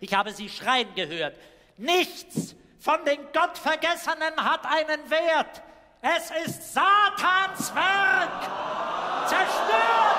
Ich habe sie schreien gehört. Nichts von den Gottvergessenen hat einen Wert. Es ist Satans Werk. Zerstört,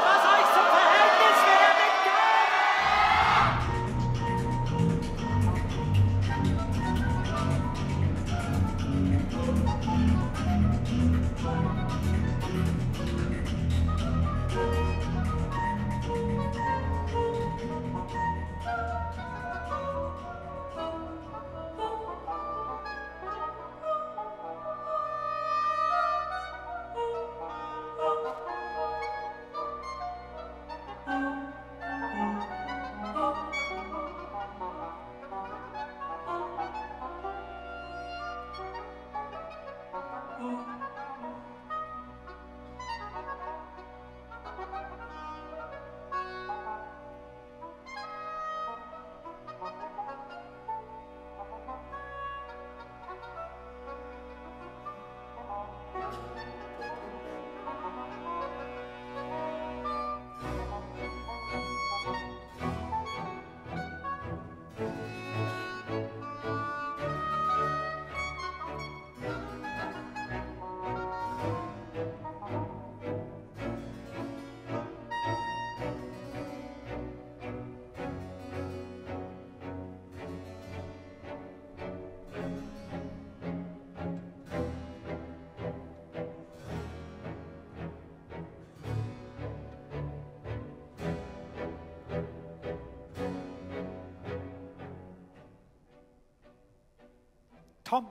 Tom,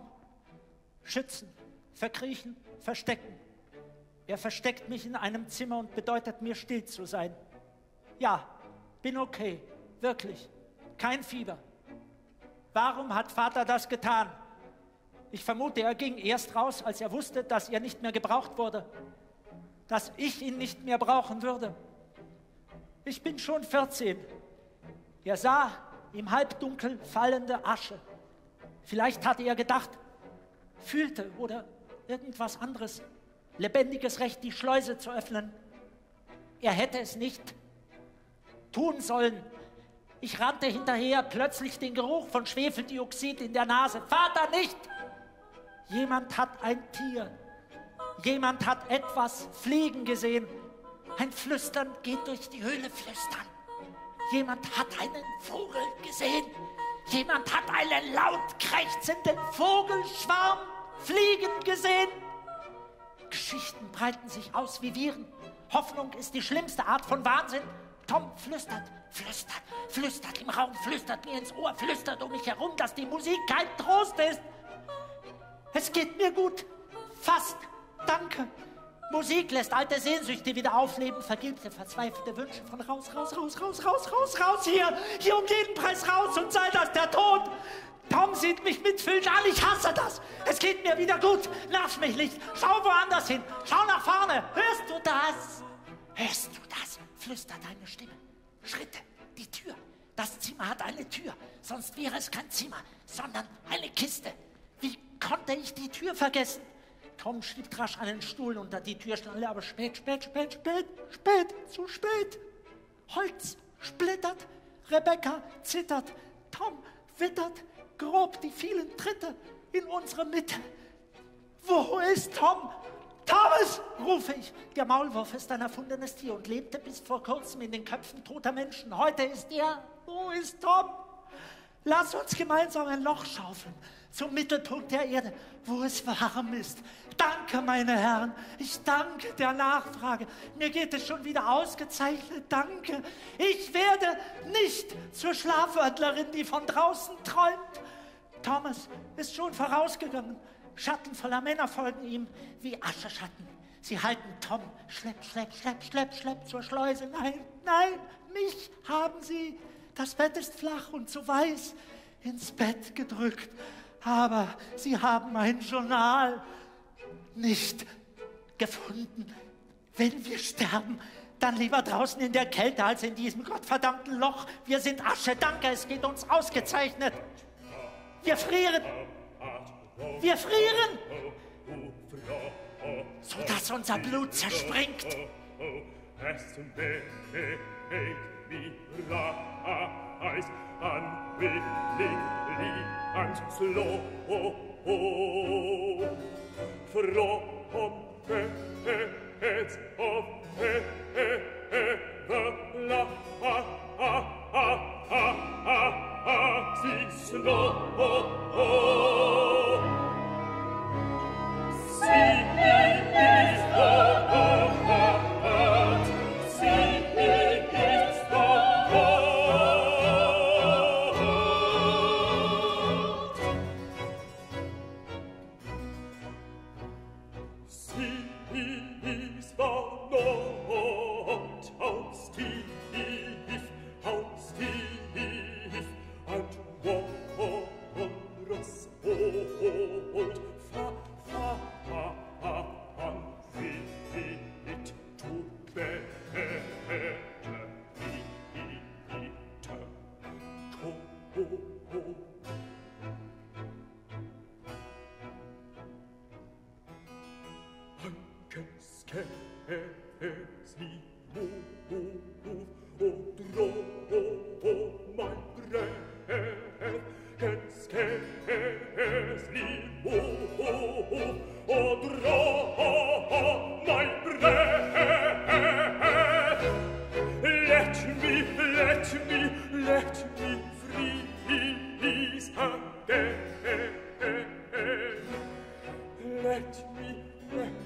schützen, verkriechen, verstecken. Er versteckt mich in einem Zimmer und bedeutet mir still zu sein. Ja, bin okay, wirklich, kein Fieber. Warum hat Vater das getan? Ich vermute, er ging erst raus, als er wusste, dass er nicht mehr gebraucht wurde, dass ich ihn nicht mehr brauchen würde. Ich bin schon 14. Er sah im Halbdunkel fallende Asche. Vielleicht hatte er gedacht, fühlte oder irgendwas anderes, lebendiges Recht, die Schleuse zu öffnen. Er hätte es nicht tun sollen. Ich rannte hinterher, plötzlich den Geruch von Schwefeldioxid in der Nase. Vater, nicht! Jemand hat ein Tier, jemand hat etwas fliegen gesehen. Ein Flüstern geht durch die Höhle flüstern. Jemand hat einen Vogel gesehen. Jemand hat einen laut krächzenden Vogelschwarm fliegen gesehen. Geschichten breiten sich aus wie Viren. Hoffnung ist die schlimmste Art von Wahnsinn. Tom flüstert, flüstert, flüstert im Raum, flüstert mir ins Ohr, flüstert um mich herum, dass die Musik kein Trost ist. Es geht mir gut. Fast. Danke. Musik lässt alte Sehnsüchte wieder aufleben, vergilbte, verzweifelte Wünsche von raus, raus, raus, raus, raus, raus, raus, hier, hier um jeden Preis raus und sei das der Tod. Tom sieht mich mitfühlend an, ich hasse das. Es geht mir wieder gut, nerv mich nicht, schau woanders hin, schau nach vorne. Hörst du das? Hörst du das? Flüstert eine Stimme. Schritte, die Tür. Das Zimmer hat eine Tür, sonst wäre es kein Zimmer, sondern eine Kiste. Wie konnte ich die Tür vergessen? Tom schiebt rasch einen Stuhl unter die Türschnalle, aber spät, spät, spät, spät, spät, zu spät. Holz splittert, Rebecca zittert, Tom wittert grob die vielen Tritte in unsere Mitte. Wo ist Tom? Thomas, rufe ich. Der Maulwurf ist ein erfundenes Tier und lebte bis vor kurzem in den Köpfen toter Menschen. Heute ist er. Wo ist Tom? Lass uns gemeinsam ein Loch schaufeln zum Mittelpunkt der Erde, wo es warm ist. Danke, meine Herren. Ich danke der Nachfrage. Mir geht es schon wieder ausgezeichnet. Danke. Ich werde nicht zur Schlafwandlerin, die von draußen träumt. Thomas ist schon vorausgegangen. Schatten voller Männer folgen ihm wie Ascheschatten. Sie halten Tom. Schlepp, schlepp, schlepp, schlepp, schlepp zur Schleuse. Nein, nein, mich haben sie. Das Bett ist flach und zu weiß ins Bett gedrückt aber Sie haben mein Journal nicht gefunden. Wenn wir sterben, dann lieber draußen in der Kälte als in diesem gottverdammten Loch. Wir sind Asche, danke, es geht uns ausgezeichnet. Wir frieren. Wir frieren. Sodass unser Blut zerspringt. eyes, unwillingly and slow. From her Qu'est-ce qu'est es move O dro o my breath Qu'est-ce li move O dro o my breath Let me, let me, let me freeze and Let me, let me